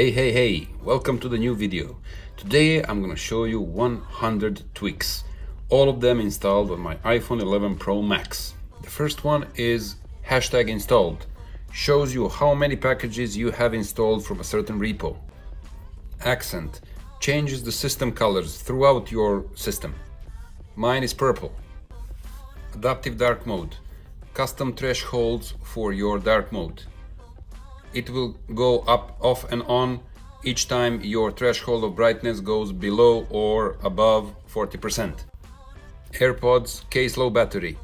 Hey hey hey, welcome to the new video. Today I'm gonna show you 100 tweaks, all of them installed on my iPhone 11 Pro Max. The first one is hashtag installed, shows you how many packages you have installed from a certain repo. Accent, changes the system colors throughout your system. Mine is purple. Adaptive dark mode, custom thresholds for your dark mode it will go up off and on each time your threshold of brightness goes below or above 40%. AirPods case low battery.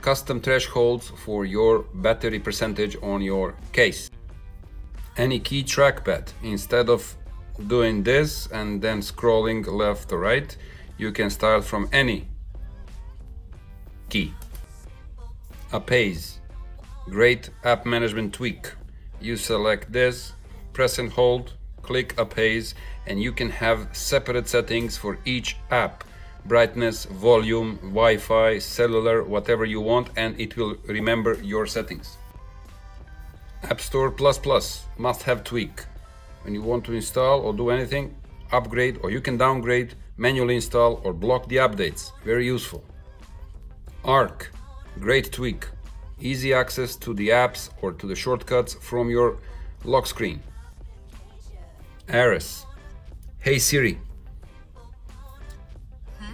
Custom thresholds for your battery percentage on your case. Any key trackpad. Instead of doing this and then scrolling left or right, you can start from any key. A Appaze. Great app management tweak you select this, press and hold, click Appaze, and you can have separate settings for each app. Brightness, volume, Wi-Fi, cellular, whatever you want, and it will remember your settings. App Store Plus Plus must have tweak. When you want to install or do anything, upgrade or you can downgrade, manually install or block the updates. Very useful. Arc, great tweak easy access to the apps or to the shortcuts from your lock screen. Ares. Hey Siri.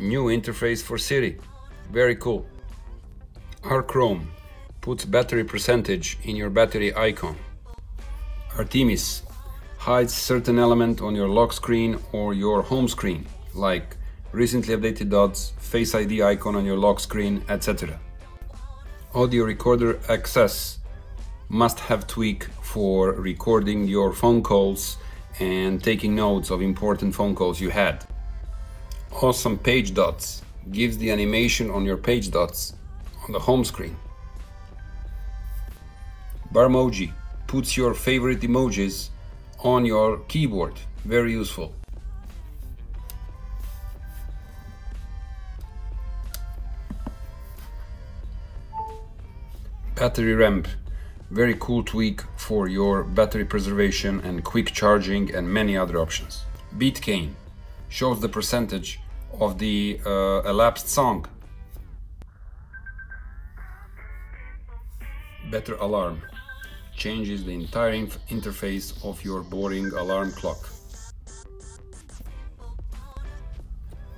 New interface for Siri. Very cool. Arkrome puts battery percentage in your battery icon. Artemis hides certain element on your lock screen or your home screen, like recently updated dots, Face ID icon on your lock screen, etc audio recorder XS must have tweak for recording your phone calls and taking notes of important phone calls you had. Awesome page dots gives the animation on your page dots on the home screen. Barmoji puts your favorite emojis on your keyboard. Very useful. Battery ramp. Very cool tweak for your battery preservation and quick charging and many other options. Beat cane shows the percentage of the uh, elapsed song. Better alarm changes the entire interface of your boring alarm clock.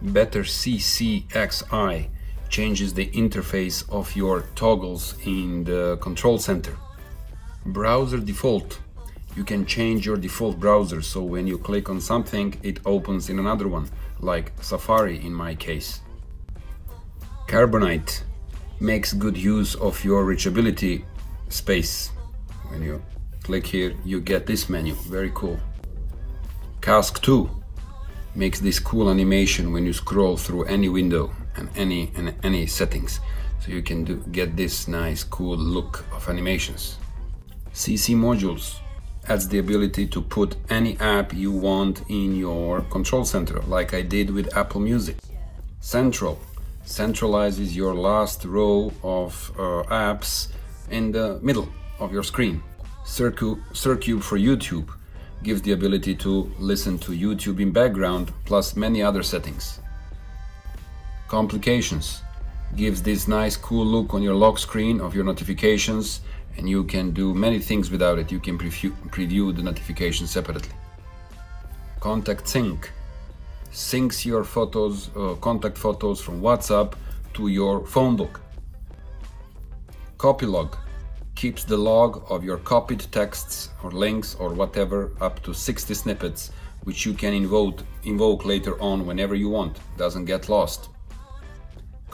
Better ccxi changes the interface of your toggles in the control center. Browser default. You can change your default browser so when you click on something it opens in another one, like Safari in my case. Carbonite makes good use of your reachability space. When you click here you get this menu, very cool. Cask 2 makes this cool animation when you scroll through any window and any and any settings. So you can do get this nice cool look of animations. CC modules adds the ability to put any app you want in your control center like I did with Apple Music. Central centralizes your last row of uh, apps in the middle of your screen. Cercube for YouTube gives the ability to listen to YouTube in background plus many other settings complications. Gives this nice cool look on your lock screen of your notifications and you can do many things without it. You can preview, the notification separately. Contact sync. Syncs your photos uh, contact photos from whatsapp to your phone book. Copy log. Keeps the log of your copied texts or links or whatever up to 60 snippets which you can invoke, invoke later on whenever you want. Doesn't get lost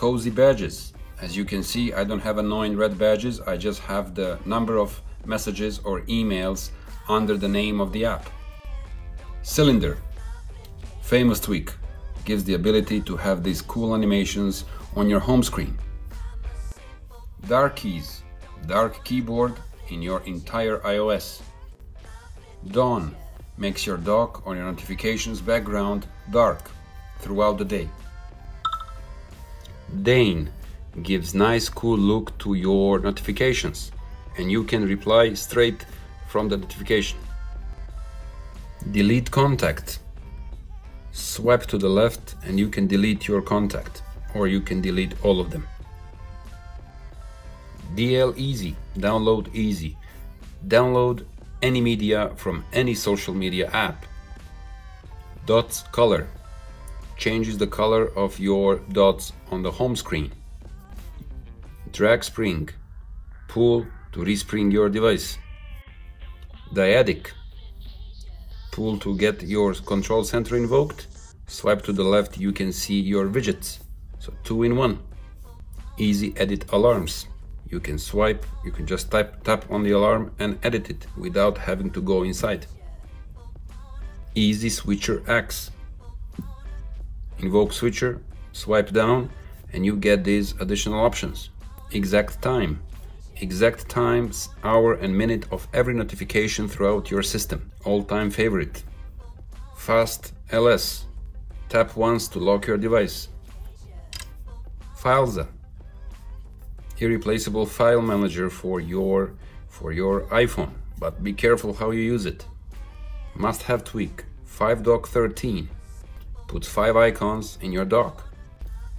cozy badges. As you can see, I don't have annoying red badges. I just have the number of messages or emails under the name of the app. Cylinder. Famous tweak. Gives the ability to have these cool animations on your home screen. Dark keys. Dark keyboard in your entire iOS. Dawn makes your dock or your notifications background dark throughout the day. Dane gives nice cool look to your notifications and you can reply straight from the notification. Delete contact. Swipe to the left and you can delete your contact or you can delete all of them. DL Easy, download easy. Download any media from any social media app. Dots color changes the color of your dots on the home screen. Drag spring, pull to respring your device. Dyadic, pull to get your control center invoked. Swipe to the left, you can see your widgets. So two in one. Easy edit alarms. You can swipe, you can just type, tap on the alarm and edit it without having to go inside. Easy Switcher X. Invoke Switcher, swipe down, and you get these additional options. Exact time. Exact times, hour and minute of every notification throughout your system. All-time favorite. Fast LS. Tap once to lock your device. Filza. Irreplaceable file manager for your for your iPhone, but be careful how you use it. Must have tweak 5dock 13 puts 5 icons in your dock.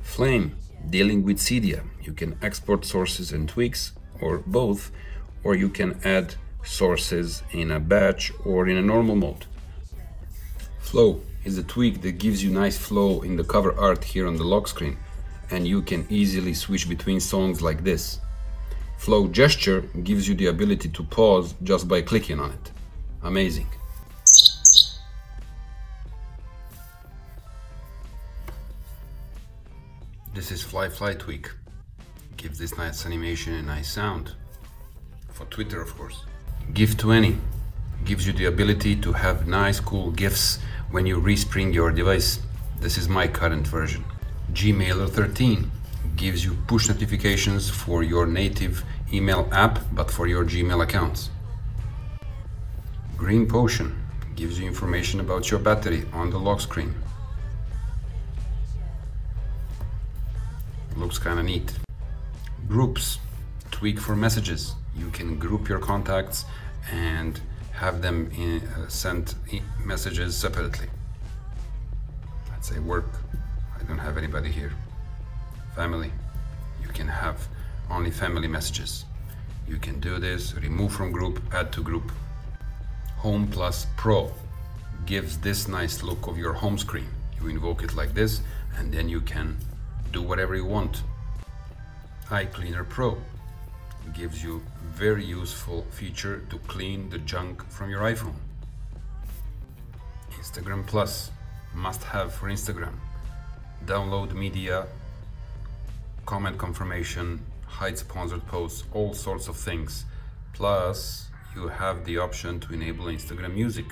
Flame dealing with Cydia. You can export sources and tweaks or both or you can add sources in a batch or in a normal mode. Flow is a tweak that gives you nice flow in the cover art here on the lock screen and you can easily switch between songs like this. Flow gesture gives you the ability to pause just by clicking on it. Amazing. This is Fly Fly Tweak. Gives this nice animation a nice sound. For Twitter, of course. GIF to any gives you the ability to have nice cool GIFs when you respring your device. This is my current version. Gmailer 13 gives you push notifications for your native email app, but for your Gmail accounts. Green Potion gives you information about your battery on the lock screen. Looks kinda neat. Groups, tweak for messages. You can group your contacts and have them in, uh, send messages separately. Let's say work I don't have anybody here. Family, you can have only family messages. You can do this, remove from group, add to group. Home Plus Pro gives this nice look of your home screen. You invoke it like this, and then you can do whatever you want. iCleaner Pro gives you very useful feature to clean the junk from your iPhone. Instagram Plus, must have for Instagram download media, comment confirmation, hide sponsored posts, all sorts of things. Plus, you have the option to enable Instagram music.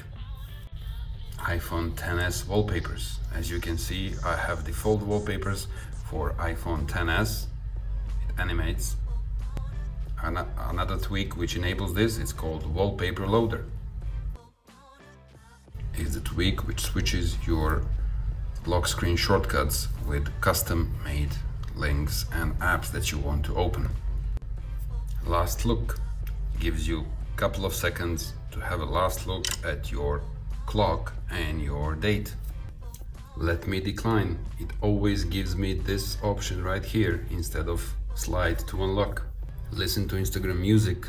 iPhone XS wallpapers. As you can see, I have default wallpapers for iPhone XS. It animates. Another tweak which enables this is called Wallpaper Loader. Is the tweak which switches your lock screen shortcuts with custom made links and apps that you want to open. Last look gives you a couple of seconds to have a last look at your clock and your date. Let me decline. It always gives me this option right here instead of slide to unlock. Listen to Instagram music.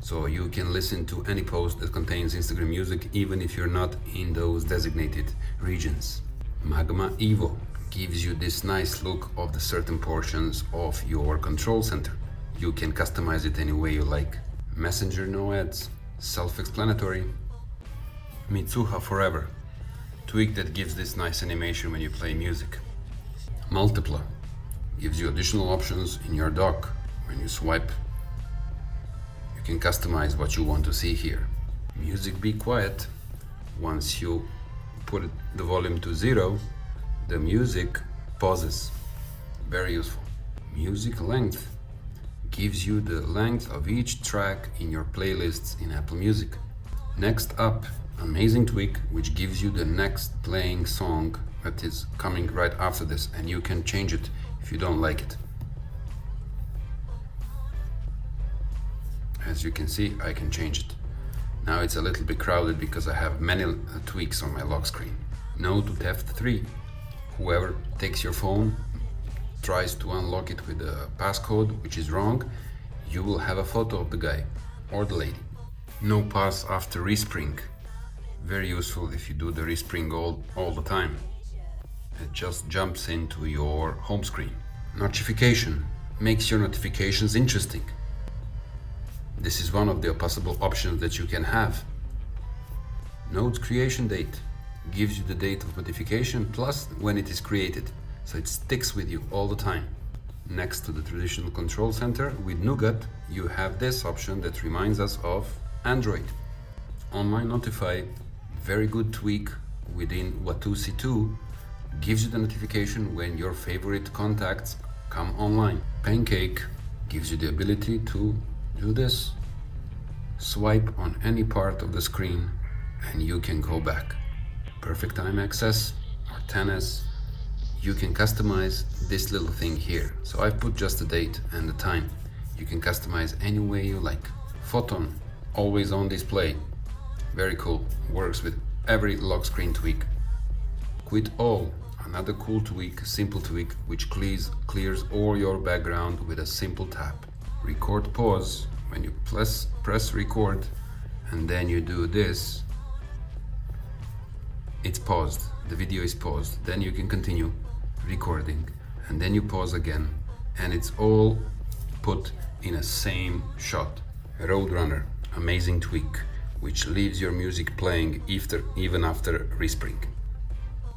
So you can listen to any post that contains Instagram music even if you're not in those designated regions. Magma Evo gives you this nice look of the certain portions of your control center. You can customize it any way you like. Messenger no ads, self-explanatory. Mitsuha Forever, tweak that gives this nice animation when you play music. Multipla gives you additional options in your dock when you swipe. You can customize what you want to see here. Music Be Quiet, once you put the volume to zero, the music pauses. Very useful. Music length gives you the length of each track in your playlists in Apple Music. Next up, amazing tweak which gives you the next playing song that is coming right after this and you can change it if you don't like it. As you can see, I can change it. Now it's a little bit crowded because I have many uh, tweaks on my lock screen. No to theft 3. Whoever takes your phone, tries to unlock it with a passcode, which is wrong, you will have a photo of the guy or the lady. No pass after respring. Very useful if you do the respring all, all the time. It just jumps into your home screen. Notification makes your notifications interesting. This is one of the possible options that you can have. Node's creation date gives you the date of notification plus when it is created, so it sticks with you all the time. Next to the traditional control center with Nougat, you have this option that reminds us of Android. Online Notify, very good tweak within Watusi 2, gives you the notification when your favorite contacts come online. Pancake gives you the ability to do this. Swipe on any part of the screen and you can go back. Perfect time XS or tennis. You can customize this little thing here. So I've put just the date and the time. You can customize any way you like. Photon, always on display. Very cool. Works with every lock screen tweak. Quit all, another cool tweak, simple tweak, which clears, clears all your background with a simple tap. Record pause, when you press, press record and then you do this, it's paused, the video is paused, then you can continue recording and then you pause again and it's all put in a same shot. Roadrunner, amazing tweak, which leaves your music playing after, even after respring.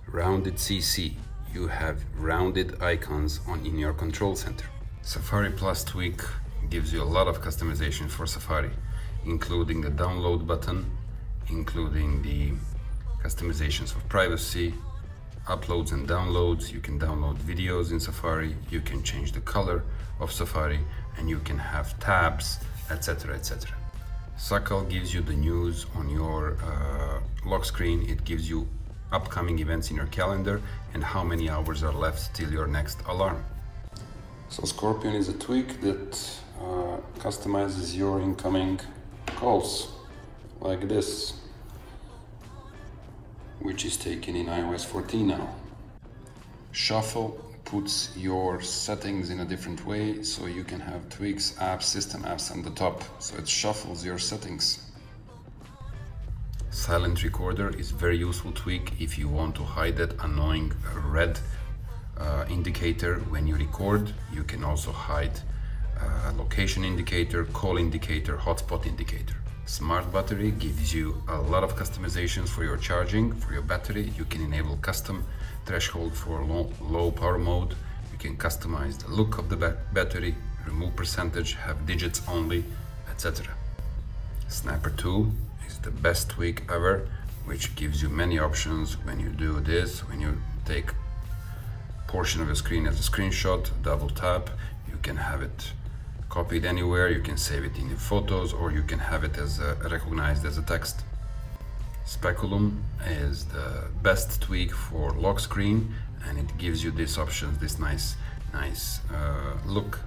Rounded CC, you have rounded icons on in your control center. Safari Plus tweak gives you a lot of customization for Safari, including the download button, including the customizations of privacy, uploads and downloads. You can download videos in Safari, you can change the color of Safari, and you can have tabs, etc. etc. Sakal gives you the news on your uh, lock screen. It gives you upcoming events in your calendar and how many hours are left till your next alarm. So Scorpion is a tweak that uh, customizes your incoming calls like this which is taken in iOS 14 now. Shuffle puts your settings in a different way so you can have tweaks, apps, system apps on the top so it shuffles your settings. Silent recorder is very useful tweak if you want to hide that annoying red uh, indicator when you record. You can also hide uh, location indicator, call indicator, hotspot indicator. Smart battery gives you a lot of customizations for your charging, for your battery. You can enable custom threshold for low, low power mode. You can customize the look of the battery, remove percentage, have digits only, etc. Snapper 2 is the best tweak ever, which gives you many options when you do this, when you take portion of the screen as a screenshot, double tap, you can have it copied anywhere, you can save it in the photos or you can have it as a, recognized as a text. Speculum is the best tweak for lock screen and it gives you these options, this nice, nice uh, look.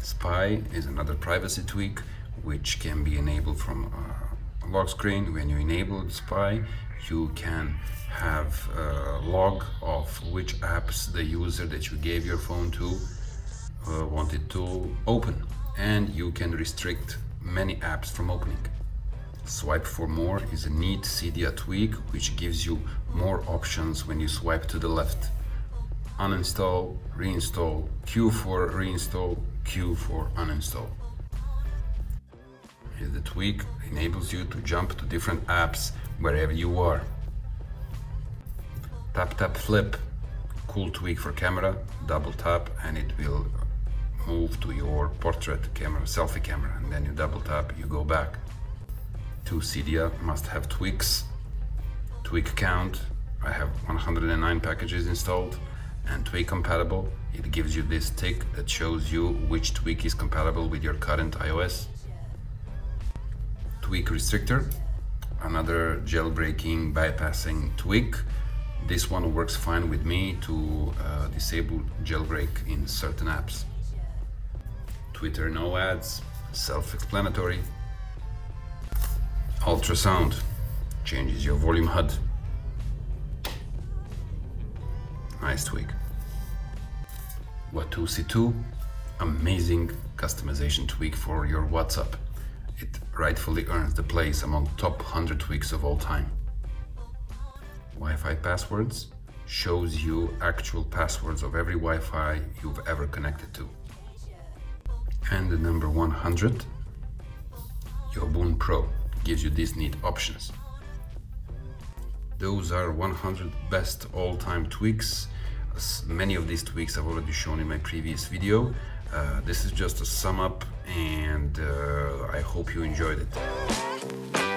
Spy is another privacy tweak which can be enabled from uh, lock screen. When you enable Spy, you can have a log of which apps the user that you gave your phone to uh, wanted to open and you can restrict many apps from opening. Swipe for more is a neat Cydia tweak which gives you more options when you swipe to the left. Uninstall, reinstall, Q for reinstall, Q for uninstall. The tweak enables you to jump to different apps wherever you are. Tap tap flip, cool tweak for camera, double tap and it will move to your portrait camera, selfie camera, and then you double tap, you go back. To Cydia must have tweaks, tweak count. I have 109 packages installed and tweak compatible. It gives you this tick that shows you which tweak is compatible with your current iOS. Tweak restrictor, another jailbreaking bypassing tweak. This one works fine with me to uh, disable jailbreak in certain apps. Twitter no ads, self-explanatory. Ultrasound changes your volume HUD. Nice tweak. Watusi2, amazing customization tweak for your WhatsApp. It rightfully earns the place among top 100 tweaks of all time. Wi-Fi passwords shows you actual passwords of every Wi-Fi you've ever connected to. And the number 100, your Yobun Pro, gives you these neat options. Those are 100 best all-time tweaks. Many of these tweaks I've already shown in my previous video. Uh, this is just a sum up and uh, I hope you enjoyed it.